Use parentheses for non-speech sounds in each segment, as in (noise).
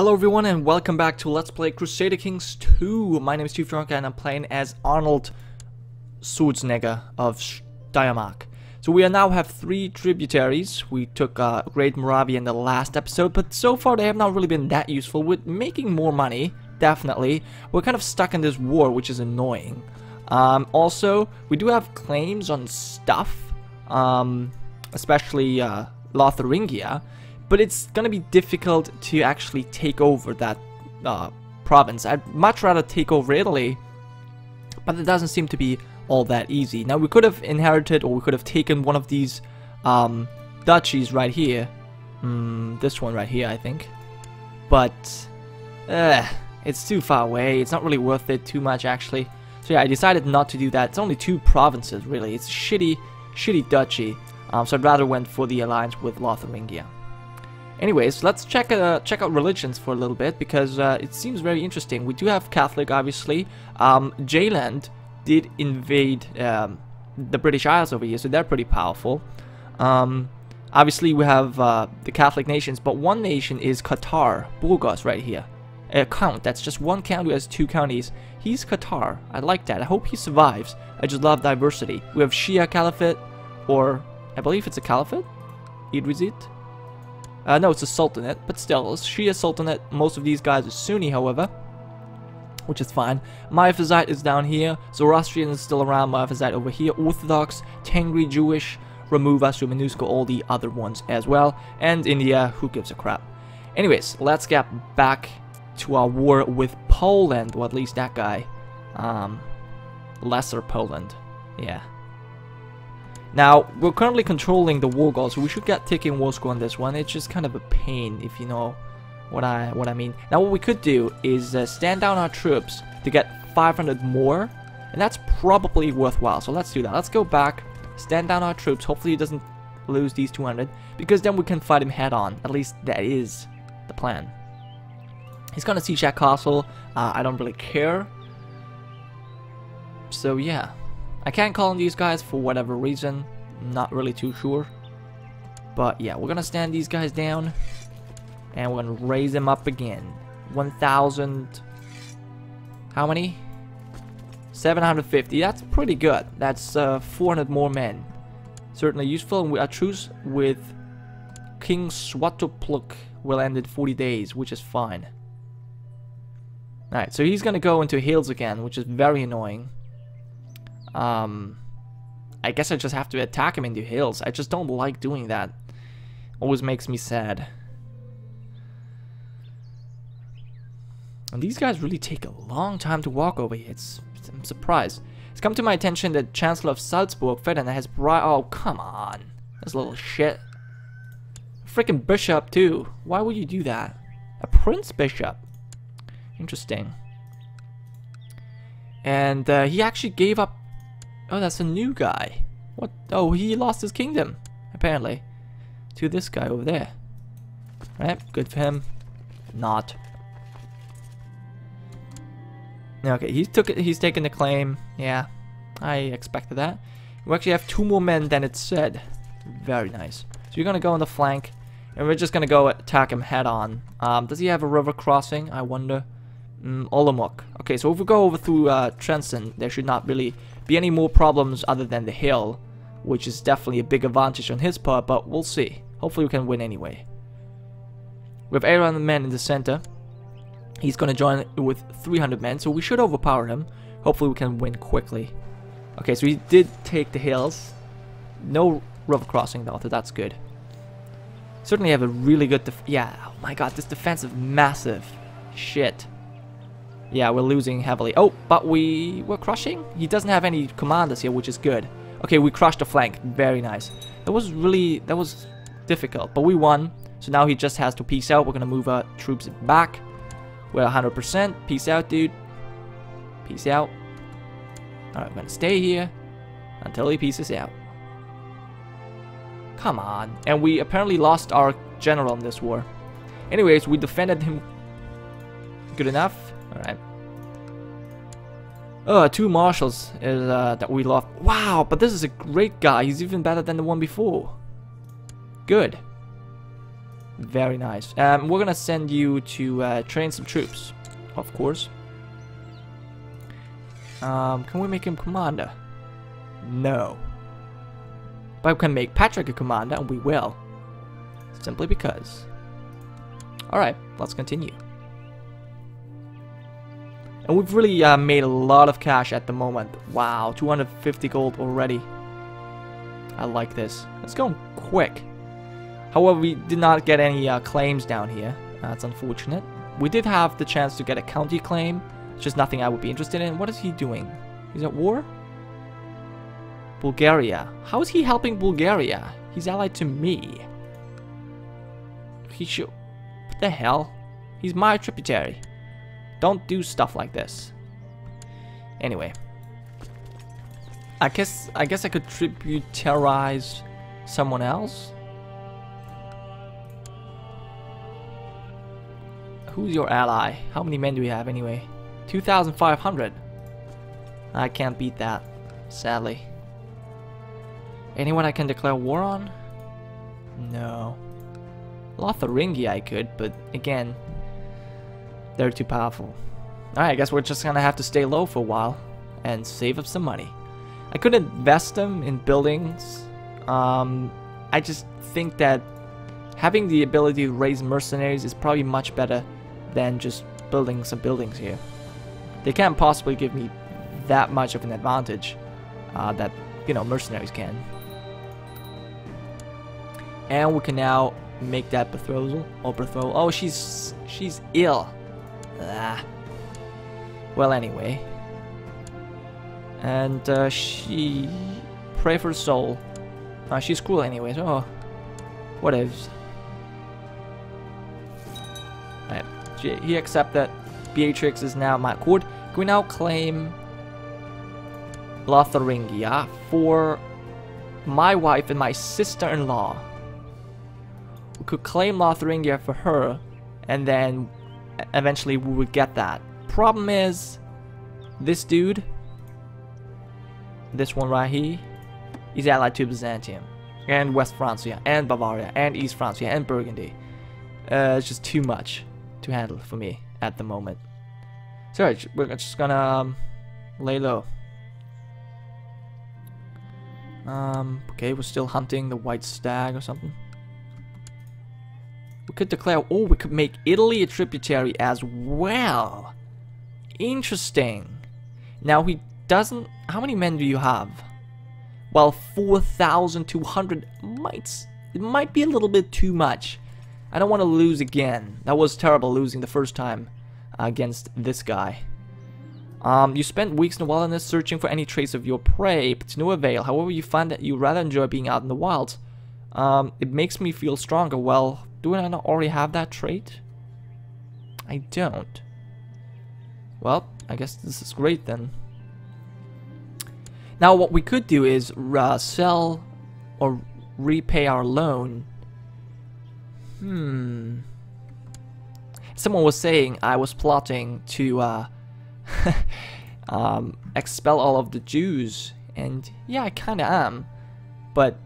Hello everyone and welcome back to Let's Play Crusader Kings 2. My name is Chief Gironca and I'm playing as Arnold Swordsenegger of Steiermark. So we now have three tributaries. We took uh, Great Moravia in the last episode, but so far they have not really been that useful with making more money, definitely. We're kind of stuck in this war, which is annoying. Um, also, we do have claims on stuff, um, especially uh, Lotharingia, but it's gonna be difficult to actually take over that uh, province. I'd much rather take over Italy, but it doesn't seem to be all that easy. Now we could have inherited or we could have taken one of these um, duchies right here. Mm, this one right here, I think. But, uh, it's too far away. It's not really worth it too much, actually. So yeah, I decided not to do that. It's only two provinces, really. It's shitty, shitty duchy. Um, so I'd rather went for the alliance with Lotharingia. Anyways, let's check uh, check out religions for a little bit because uh, it seems very interesting. We do have Catholic, obviously. Um, Jayland did invade um, the British Isles over here, so they're pretty powerful. Um, obviously, we have uh, the Catholic nations, but one nation is Cathar, Burgos, right here. A count, that's just one count who has two counties. He's Cathar. I like that. I hope he survives. I just love diversity. We have Shia Caliphate, or I believe it's a Caliphate? Idrisid? Uh, no, it's a Sultanate, but still, it's Shia Sultanate. Most of these guys are Sunni, however, which is fine. Miaphysite is down here. Zoroastrian is still around. Miaphysite over here. Orthodox, Tengri, Jewish, Romuva Astrominusco, all the other ones as well. And India, who gives a crap. Anyways, let's get back to our war with Poland, or at least that guy. Um, lesser Poland. Yeah. Now, we're currently controlling the war goal, so we should get taking war score on this one. It's just kind of a pain, if you know what I what I mean. Now, what we could do is uh, stand down our troops to get 500 more, and that's probably worthwhile. So let's do that. Let's go back, stand down our troops. Hopefully he doesn't lose these 200, because then we can fight him head on. At least that is the plan. He's gonna siege that castle. Uh, I don't really care. So yeah. I can't call on these guys for whatever reason. Not really too sure. But yeah, we're gonna stand these guys down. And we're gonna raise them up again. 1,000... How many? 750. That's pretty good. That's uh, 400 more men. Certainly useful. And we are truce with King Svatopluk will end in 40 days, which is fine. Alright, so he's gonna go into hills again, which is very annoying. Um, I guess I just have to attack him into hills. I just don't like doing that. Always makes me sad. And these guys really take a long time to walk over here. It's, I'm surprised. It's come to my attention that Chancellor of Salzburg, Ferdinand, has brought... Oh, come on. This little shit. Freaking bishop, too. Why would you do that? A prince bishop. Interesting. And uh, he actually gave up Oh, that's a new guy. What? Oh, he lost his kingdom, apparently, to this guy over there. Right? Good for him. Not. Okay, he took it. He's taken the claim. Yeah, I expected that. We actually have two more men than it said. Very nice. So you're gonna go on the flank, and we're just gonna go attack him head on. Um, does he have a river crossing? I wonder. Mm. Okay, so if we go over through uh, Trenton, there should not really be any more problems other than the hill, which is definitely a big advantage on his part, but we'll see. Hopefully we can win anyway. We have 800 men in the center. He's going to join with 300 men, so we should overpower him. Hopefully we can win quickly. Okay, so he did take the hills. No river crossing though, so that's good. Certainly have a really good def- Yeah, oh my god, this defense is massive. Shit. Yeah, we're losing heavily. Oh, but we we're crushing. He doesn't have any commanders here, which is good. Okay, we crushed the flank. Very nice. That was really that was difficult, but we won. So now he just has to peace out. We're gonna move our troops back. We're 100%. Peace out, dude. Peace out. All right, we're gonna stay here until he pieces out. Come on. And we apparently lost our general in this war. Anyways, we defended him good enough. Alright. Oh, two marshals is, uh, that we lost. Wow, but this is a great guy. He's even better than the one before. Good. Very nice. Um, we're gonna send you to uh, train some troops, of course. Um, can we make him commander? No. But we can make Patrick a commander, and we will. Simply because. Alright, let's continue. And we've really uh, made a lot of cash at the moment. Wow, 250 gold already. I like this. It's going quick. However, we did not get any uh, claims down here. That's unfortunate. We did have the chance to get a county claim. It's just nothing I would be interested in. What is he doing? He's at war? Bulgaria. How is he helping Bulgaria? He's allied to me. He should... What the hell? He's my tributary. Don't do stuff like this. Anyway. I guess I guess I could tributarize someone else. Who's your ally? How many men do we have anyway? 2,500. I can't beat that, sadly. Anyone I can declare war on? No. Lotharingia I could, but again, they're too powerful. Alright, I guess we're just gonna have to stay low for a while and save up some money. I could invest them in buildings. Um, I just think that having the ability to raise mercenaries is probably much better than just building some buildings here. They can't possibly give me that much of an advantage uh, that, you know, mercenaries can. And we can now make that betrothal or betrothal. Oh, she's she's ill. Ah. Well, anyway. And uh, she pray for soul. Uh, she's cool anyways. Oh, what? Right. He that Beatrix is now my court. Can we now claim Lotharingia for my wife and my sister-in-law? We could claim Lotharingia for her, and then eventually we would get that. Problem is, this dude, this one right here, is allied to Byzantium, and West Francia, and Bavaria, and East Francia, and Burgundy. Uh, it's just too much to handle for me at the moment. So we're just gonna um, lay low. Um, okay, we're still hunting the white stag or something. We could declare, oh, we could make Italy a tributary as well. Interesting. Now he doesn't, how many men do you have? Well, 4,200 might, it might be a little bit too much. I don't want to lose again. That was terrible losing the first time against this guy. Um, you spent weeks in the wilderness searching for any trace of your prey, but to no avail. However, you find that you rather enjoy being out in the wild. Um, it makes me feel stronger. Well, do I not already have that trait? I don't. Well, I guess this is great then. Now what we could do is uh, sell or repay our loan. Hmm. Someone was saying I was plotting to uh, (laughs) um, expel all of the Jews, and yeah, I kinda am, but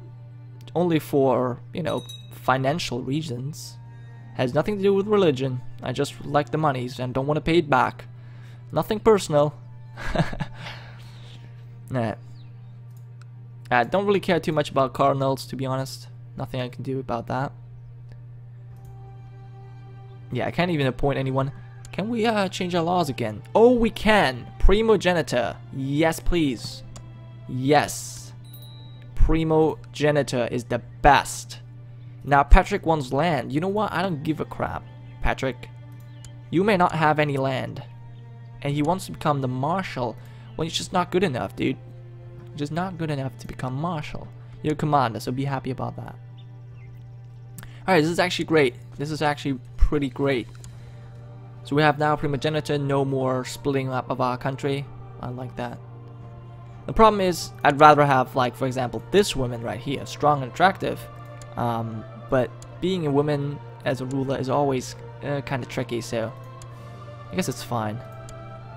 only for, you know, financial reasons. Has nothing to do with religion. I just like the monies and don't want to pay it back. Nothing personal. (laughs) nah. I don't really care too much about cardinals, to be honest. Nothing I can do about that. Yeah, I can't even appoint anyone. Can we uh, change our laws again? Oh, we can! Primogeniture. Yes, please. Yes. Primogeniture is the best. Now Patrick wants land. You know what? I don't give a crap, Patrick. You may not have any land. And he wants to become the marshal. Well, he's just not good enough, dude. Just not good enough to become marshal. You're a commander, so be happy about that. Alright, this is actually great. This is actually pretty great. So we have now primogeniture, no more splitting up of our country. I like that. The problem is, I'd rather have, like, for example, this woman right here, strong and attractive. Um, but being a woman as a ruler is always uh, kind of tricky, so I guess it's fine.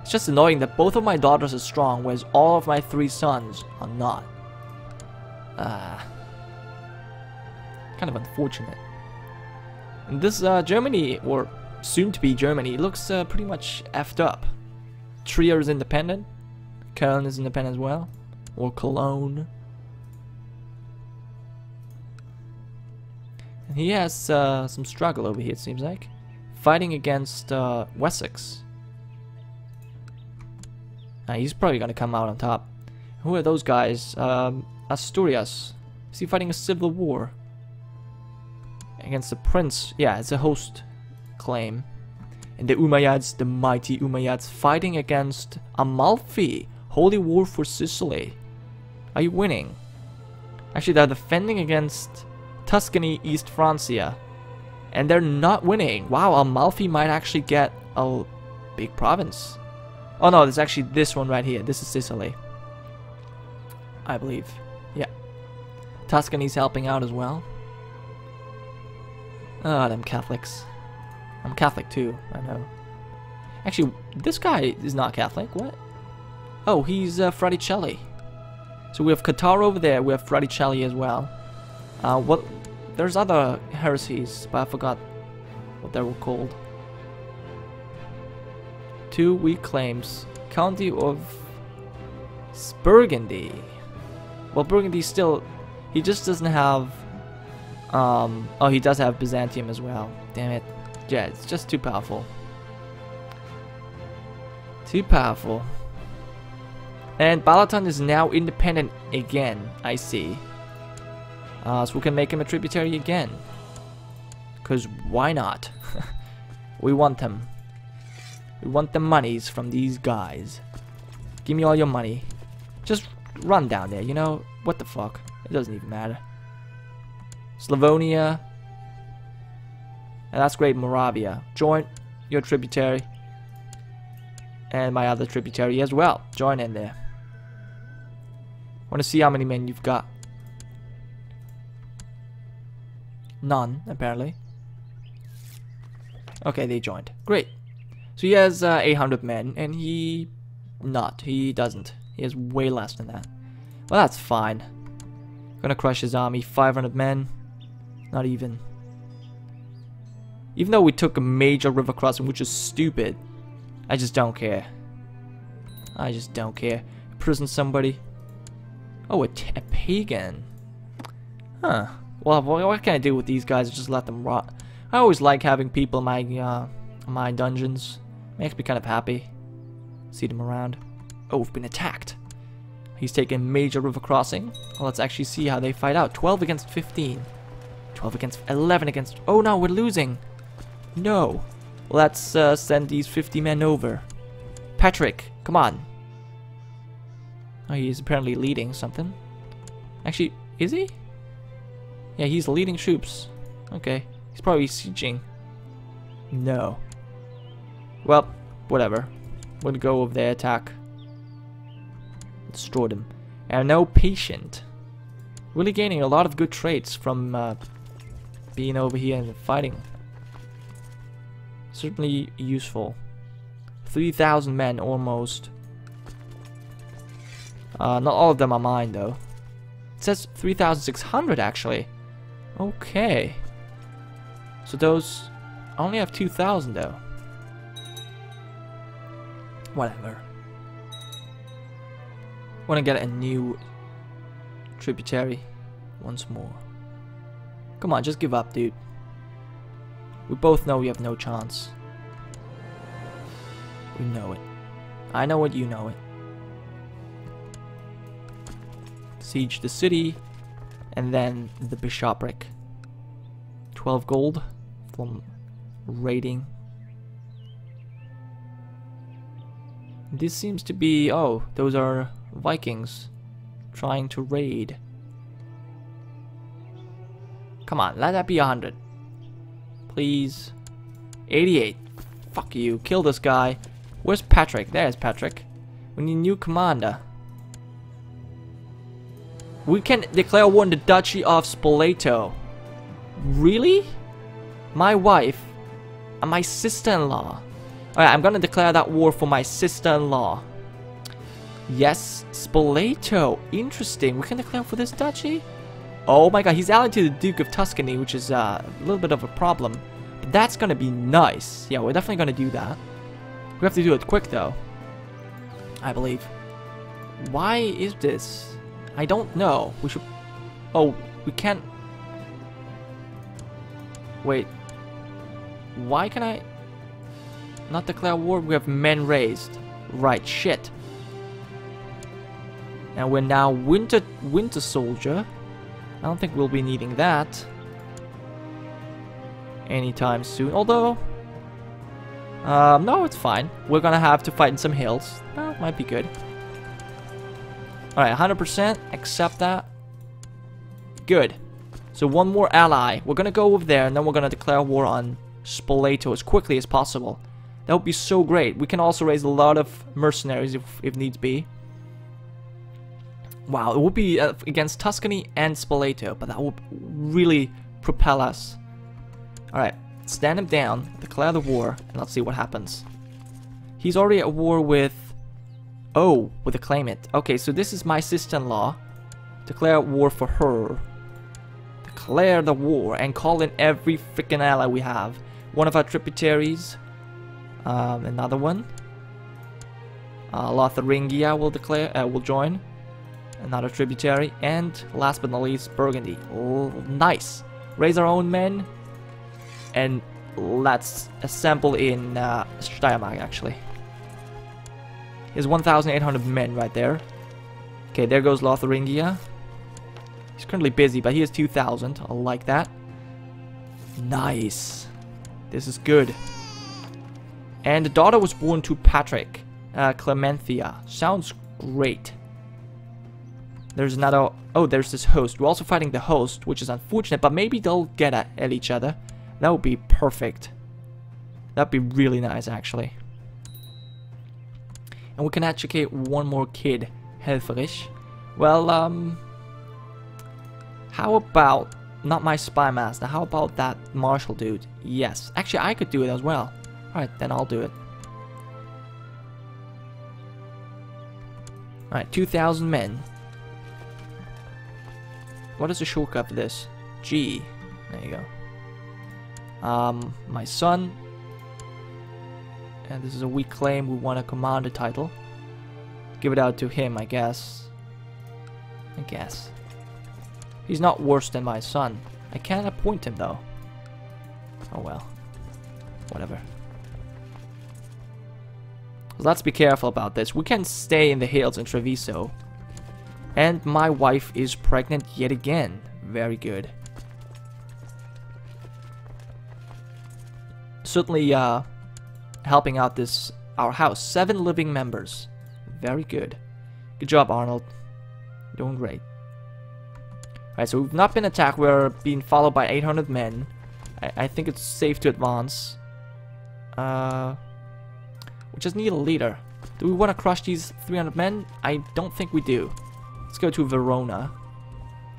It's just annoying that both of my daughters are strong, whereas all of my three sons are not. Ah. Uh, kind of unfortunate. And this uh, Germany, or soon to be Germany, looks uh, pretty much effed up. Trier is independent. Köln is independent as well. Or Cologne. And he has uh, some struggle over here, it seems like. Fighting against uh, Wessex. Uh, he's probably gonna come out on top. Who are those guys? Um, Asturias. Is he fighting a civil war? Against the prince? Yeah, it's a host claim. And the Umayyads, the mighty Umayyads, fighting against Amalfi. Holy war for Sicily. Are you winning? Actually, they're defending against Tuscany, East Francia. And they're not winning. Wow, Amalfi might actually get a big province. Oh no, there's actually this one right here. This is Sicily. I believe. Yeah. Tuscany's helping out as well. Ah, oh, them Catholics. I'm Catholic too, I know. Actually, this guy is not Catholic. What? Oh, he's uh, Fraticelli. So we have Cathar over there. We have Fraticelli as well. Uh, what? There's other heresies, but I forgot what they were called. Two weak claims. County of Burgundy. Well, Burgundy still... He just doesn't have... Um, oh, he does have Byzantium as well. Damn it. Yeah, it's just too powerful. Too powerful. And Balaton is now independent again, I see. Uh, so we can make him a tributary again. Because why not? (laughs) we want them. We want the monies from these guys. Give me all your money. Just run down there, you know? What the fuck? It doesn't even matter. Slavonia. And that's great, Moravia. Join your tributary. And my other tributary as well. Join in there. Want to see how many men you've got. None, apparently. Okay, they joined. Great. So he has uh, 800 men, and he... Not. He doesn't. He has way less than that. Well, that's fine. Gonna crush his army. 500 men. Not even. Even though we took a major river crossing, which is stupid, I just don't care. I just don't care. Prison somebody. Oh, a, pagan. Huh. Well, what can I do with these guys? Just let them rot. I always like having people in my, uh, my dungeons. Makes me kind of happy. See them around. Oh, we've been attacked. He's taking major river crossing. Well, let's actually see how they fight out. 12 against 15. 12 against 11 against... Oh no, we're losing. No. Let's uh, send these 50 men over. Patrick, come on. Oh, he's apparently leading something. Actually, is he? Yeah, he's leading troops. Okay. He's probably sieging. No. Well, whatever. We'll go over there, attack. Destroy them. And no patient. Really gaining a lot of good traits from uh, being over here and fighting. Certainly useful. 3,000 men almost. Uh, not all of them are mine though. It says 3,600 actually. Okay. So those I only have 2,000 though. Whatever. Wanna get a new tributary once more. Come on, just give up, dude. We both know we have no chance. We know it. I know it, you know it. Siege the city, and then the bishopric. 12 gold from raiding This seems to be... Oh, those are Vikings trying to raid. Come on, let that be 100. Please. 88. Fuck you. Kill this guy. Where's Patrick? There's Patrick. We need a new commander. We can declare war in the Duchy of Spoleto. Really? My wife and my sister-in-law Alright, I'm gonna declare that war for my sister-in-law. Yes, Spoleto. Interesting. We can declare for this duchy? Oh my god, he's allied to the Duke of Tuscany, which is uh, a little bit of a problem. But that's gonna be nice. Yeah, we're definitely gonna do that. We have to do it quick though. I believe. Why is this? I don't know. We should... Oh, we can't... Wait. Why can I... Not declare war? We have men raised. Right, shit. And we're now winter winter soldier. I don't think we'll be needing that anytime soon. Although, um, no, it's fine. We're gonna have to fight in some hills. That might be good. Alright, 100%. Accept that. Good. So one more ally. We're gonna go over there and then we're gonna declare war on Spoleto as quickly as possible. That would be so great. We can also raise a lot of mercenaries if, if needs be. Wow, it would be uh, against Tuscany and Spoleto, but that would really propel us. Alright, stand him down, declare the war, and let's see what happens. He's already at war with... Oh, with a claimant. Okay, so this is my sister-in-law. Declare war for her. Declare the war and call in every freaking ally we have. One of our tributaries. Um, another one. Uh, Lotharingia will declare, uh, will join. Another tributary. And last but not least, Burgundy. Oh, nice. Raise our own men and let's assemble in uh, Steiermark actually. Here's 1,800 men right there. Okay, there goes Lotharingia. He's currently busy, but he has 2,000. I like that. Nice. This is good. And the daughter was born to Patrick. Uh, Clementia. Sounds great. There's another... Oh, there's this host. We're also fighting the host, which is unfortunate, but maybe they'll get at each other. That would be perfect. That'd be really nice, actually. And we can educate one more kid, Helfrich. Well, um... How about... Not my spy master, how about that marshal dude? Yes. Actually, I could do it as well. Alright, then I'll do it. Alright, 2,000 men. What is the shortcut for this? G. There you go. Um, my son. And this is a weak claim. We want to command a commander title. Give it out to him, I guess. I guess. He's not worse than my son. I can't appoint him, though. Oh well. Whatever. Let's be careful about this. We can stay in the hills in Treviso. And my wife is pregnant yet again. Very good. certainly uh, helping out this our house. Seven living members. Very good. Good job, Arnold. Doing great. Alright, so we've not been attacked. We're being followed by 800 men. I, I think it's safe to advance. Uh, we just need a leader. Do we want to crush these 300 men? I don't think we do. Let's go to Verona.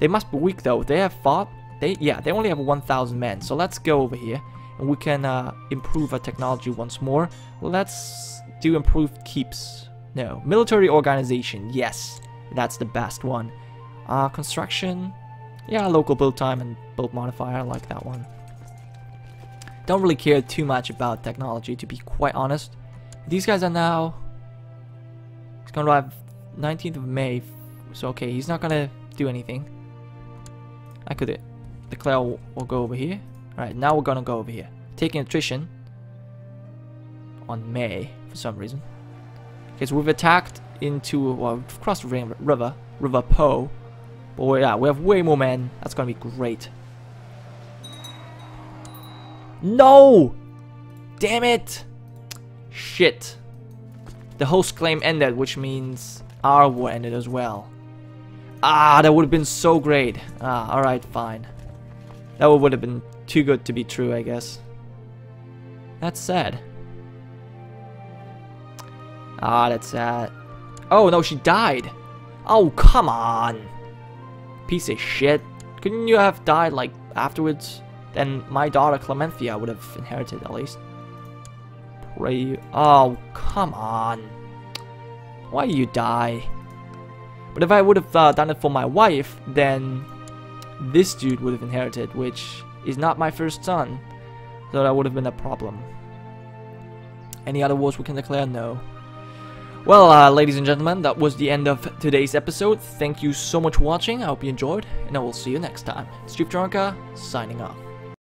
They must be weak though. They have fought. They yeah, they only have 1,000 men. So let's go over here and we can uh, improve our technology once more. Let's do improved keeps. No, military organization. Yes, that's the best one. Uh, construction. Yeah, local build time and build modifier. I like that one. Don't really care too much about technology, to be quite honest. These guys are now... It's gonna arrive 19th of May. So, okay, he's not gonna do anything. I could declare we'll go over here. Alright, now we're gonna go over here. Taking attrition on May for some reason. So we've attacked into, well, we've crossed the river, River Po. But yeah, we have way more men. That's gonna be great. No! Damn it! Shit. The host claim ended, which means our war ended as well. Ah, that would have been so great. Ah, alright, fine. That would have been too good to be true, I guess. That's sad. Ah, that's sad. Oh, no, she died. Oh, come on. Piece of shit. Couldn't you have died, like, afterwards? Then my daughter Clementia would have inherited, at least. Pray. Oh, come on. Why you die? But if I would have uh, done it for my wife, then this dude would have inherited, which is not my first son. So that would have been a problem. Any other wars we can declare? No. Well, uh, ladies and gentlemen, that was the end of today's episode. Thank you so much for watching. I hope you enjoyed, and I will see you next time. It's signing off.